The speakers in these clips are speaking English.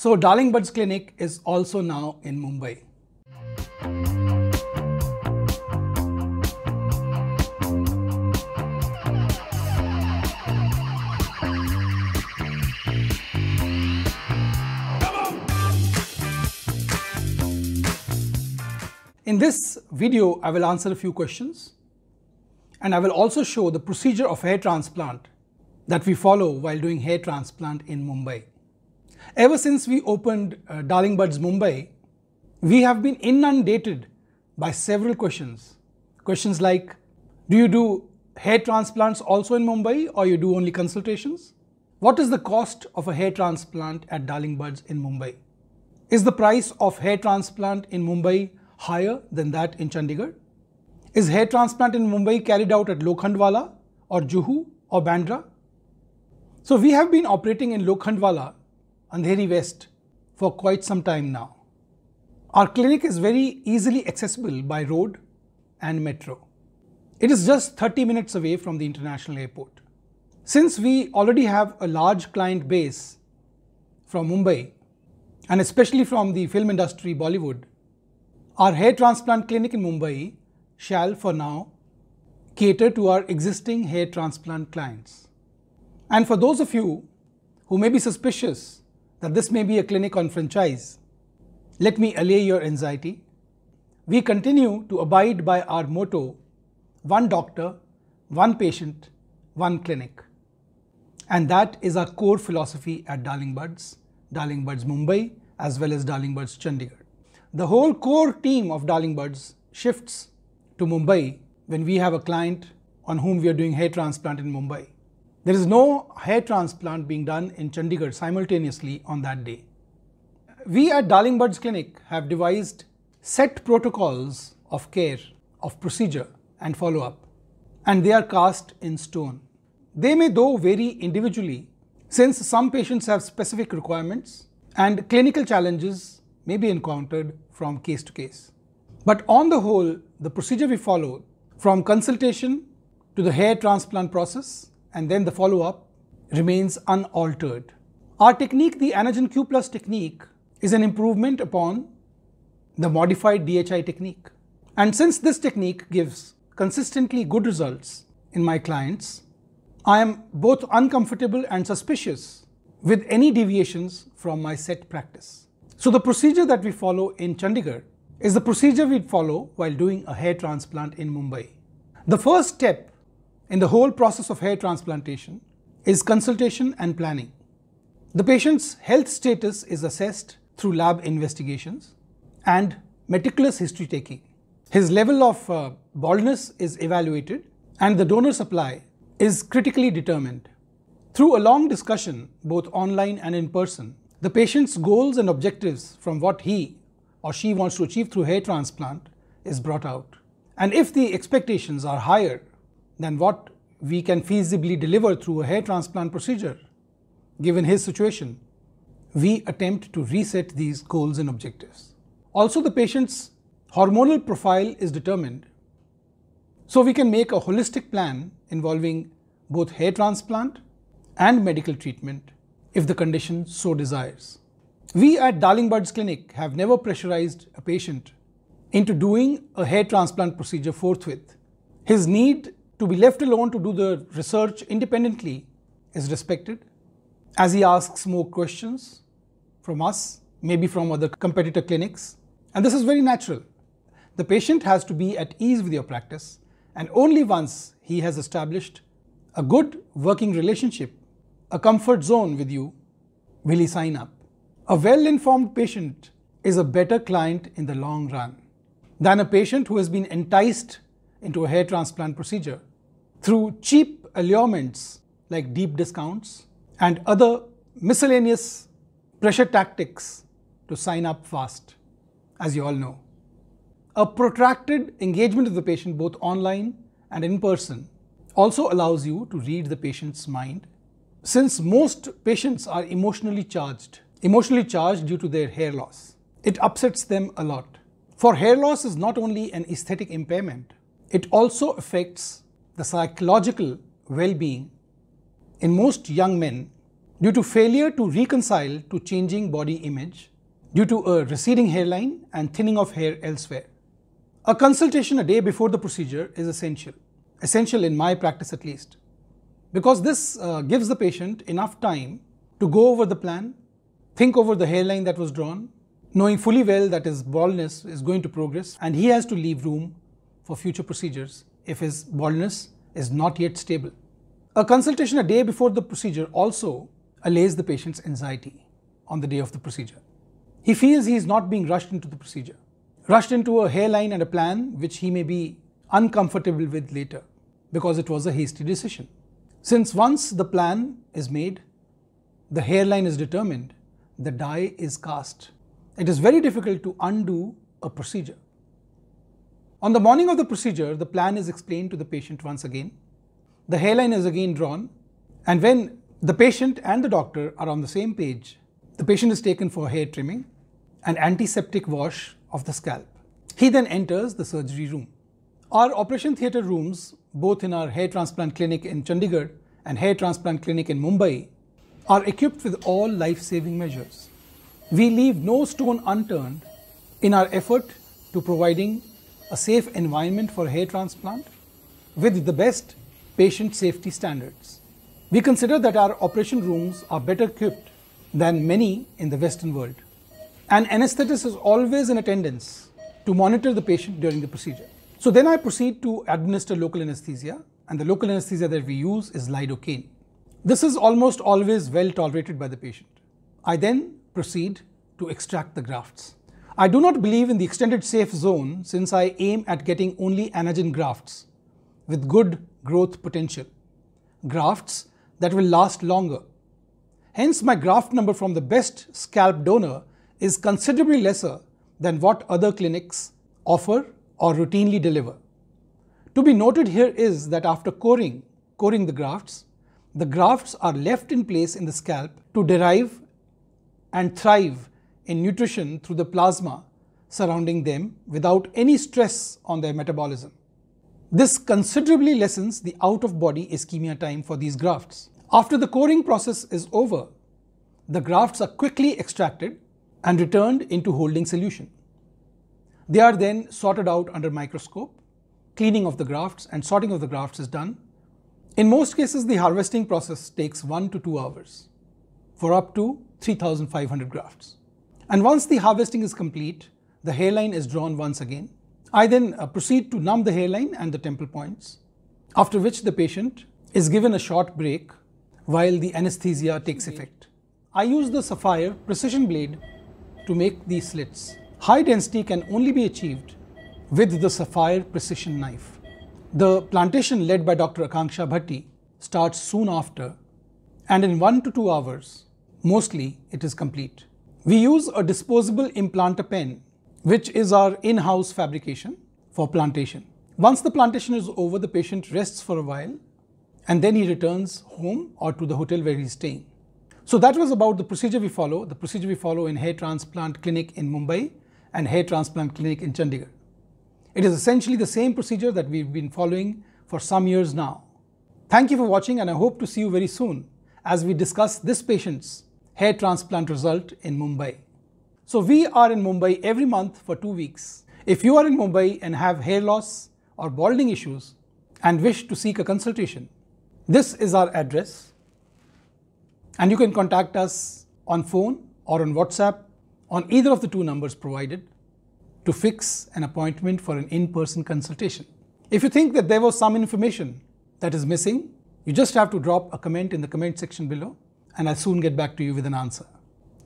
So Darling Buds Clinic is also now in Mumbai. In this video, I will answer a few questions and I will also show the procedure of hair transplant that we follow while doing hair transplant in Mumbai. Ever since we opened uh, Darling Buds Mumbai, we have been inundated by several questions. Questions like, do you do hair transplants also in Mumbai or you do only consultations? What is the cost of a hair transplant at Darling Buds in Mumbai? Is the price of hair transplant in Mumbai higher than that in Chandigarh? Is hair transplant in Mumbai carried out at Lokhandwala or Juhu or Bandra? So we have been operating in Lokhandwala, Andheri West for quite some time now. Our clinic is very easily accessible by road and metro. It is just 30 minutes away from the international airport. Since we already have a large client base from Mumbai and especially from the film industry Bollywood, our hair transplant clinic in Mumbai shall for now cater to our existing hair transplant clients. And for those of you who may be suspicious that this may be a clinic on franchise, let me allay your anxiety. We continue to abide by our motto one doctor, one patient, one clinic. And that is our core philosophy at Darling Buds, Darling Buds Mumbai, as well as Darling Buds Chandigarh. The whole core team of Darling Buds shifts to Mumbai when we have a client on whom we are doing hair transplant in Mumbai. There is no hair transplant being done in Chandigarh simultaneously on that day. We at Darling Buds Clinic have devised set protocols of care, of procedure and follow up, and they are cast in stone. They may though vary individually since some patients have specific requirements and clinical challenges may be encountered from case to case. But on the whole, the procedure we follow from consultation to the hair transplant process and then the follow up remains unaltered. Our technique, the Anagen Q Plus technique, is an improvement upon the modified DHI technique. And since this technique gives consistently good results in my clients, I am both uncomfortable and suspicious with any deviations from my set practice. So the procedure that we follow in Chandigarh is the procedure we'd follow while doing a hair transplant in Mumbai. The first step in the whole process of hair transplantation is consultation and planning. The patient's health status is assessed through lab investigations and meticulous history taking. His level of uh, baldness is evaluated and the donor supply is critically determined. Through a long discussion, both online and in person, the patient's goals and objectives from what he or she wants to achieve through hair transplant is brought out. And if the expectations are higher than what we can feasibly deliver through a hair transplant procedure, given his situation, we attempt to reset these goals and objectives. Also, the patient's hormonal profile is determined. So, we can make a holistic plan involving both hair transplant and medical treatment if the condition so desires. We at Darling Buds Clinic have never pressurized a patient into doing a hair transplant procedure forthwith. His need to be left alone to do the research independently is respected as he asks more questions from us, maybe from other competitor clinics. And this is very natural. The patient has to be at ease with your practice, and only once he has established a good working relationship a comfort zone with you, will he sign up? A well informed patient is a better client in the long run than a patient who has been enticed into a hair transplant procedure through cheap allurements like deep discounts and other miscellaneous pressure tactics to sign up fast, as you all know. A protracted engagement with the patient, both online and in person, also allows you to read the patient's mind since most patients are emotionally charged, emotionally charged due to their hair loss, it upsets them a lot. For hair loss is not only an aesthetic impairment, it also affects the psychological well being in most young men due to failure to reconcile to changing body image due to a receding hairline and thinning of hair elsewhere. A consultation a day before the procedure is essential, essential in my practice at least, because this uh, gives the patient enough time to go over the plan, think over the hairline that was drawn, knowing fully well that his baldness is going to progress and he has to leave room for future procedures if his baldness is not yet stable. A consultation a day before the procedure also allays the patient's anxiety on the day of the procedure. He feels he is not being rushed into the procedure, rushed into a hairline and a plan which he may be uncomfortable with later because it was a hasty decision. Since once the plan is made, the hairline is determined, the die is cast. It is very difficult to undo a procedure. On the morning of the procedure, the plan is explained to the patient once again. The hairline is again drawn, and when the patient and the doctor are on the same page, the patient is taken for hair trimming and antiseptic wash of the scalp. He then enters the surgery room. Our operation theatre rooms, both in our hair transplant clinic in Chandigarh and hair transplant clinic in Mumbai, are equipped with all life saving measures. We leave no stone unturned in our effort to providing a safe environment for hair transplant with the best patient safety standards. We consider that our operation rooms are better equipped than many in the Western world. An anesthetist is always in attendance to monitor the patient during the procedure. So then I proceed to administer local anesthesia, and the local anesthesia that we use is lidocaine. This is almost always well tolerated by the patient. I then proceed to extract the grafts. I do not believe in the extended safe zone since I aim at getting only anagen grafts with good growth potential, grafts that will last longer. Hence, my graft number from the best scalp donor is considerably lesser than what other clinics offer or routinely deliver. To be noted here is that after coring, coring the grafts, the grafts are left in place in the scalp to derive and thrive in nutrition through the plasma surrounding them without any stress on their metabolism. This considerably lessens the out of body ischemia time for these grafts. After the coring process is over, the grafts are quickly extracted and returned into holding solution. They are then sorted out under microscope. Cleaning of the grafts and sorting of the grafts is done. In most cases, the harvesting process takes 1 to 2 hours for up to 3500 grafts. And once the harvesting is complete, the hairline is drawn once again. I then uh, proceed to numb the hairline and the temple points, after which the patient is given a short break while the anesthesia takes effect. I use the Sapphire precision blade to make these slits. High density can only be achieved with the Sapphire precision knife. The plantation led by Dr. Akanxa Bhatti starts soon after and in 1 to 2 hours, mostly it is complete. We use a disposable implanter pen, which is our in-house fabrication for plantation. Once the plantation is over, the patient rests for a while and then he returns home or to the hotel where he's staying. So that was about the procedure we follow, the procedure we follow in hair transplant clinic in Mumbai and hair transplant clinic in Chandigarh. It is essentially the same procedure that we've been following for some years now. Thank you for watching and I hope to see you very soon as we discuss this patient's hair transplant result in Mumbai. So we are in Mumbai every month for two weeks. If you are in Mumbai and have hair loss or balding issues and wish to seek a consultation, this is our address and you can contact us on phone or on WhatsApp on either of the two numbers provided to fix an appointment for an in-person consultation. If you think that there was some information that is missing, you just have to drop a comment in the comment section below and I'll soon get back to you with an answer.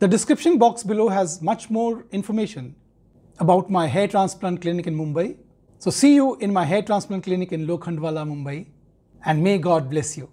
The description box below has much more information about my hair transplant clinic in Mumbai. So see you in my hair transplant clinic in Lokhandwala, Mumbai and may God bless you.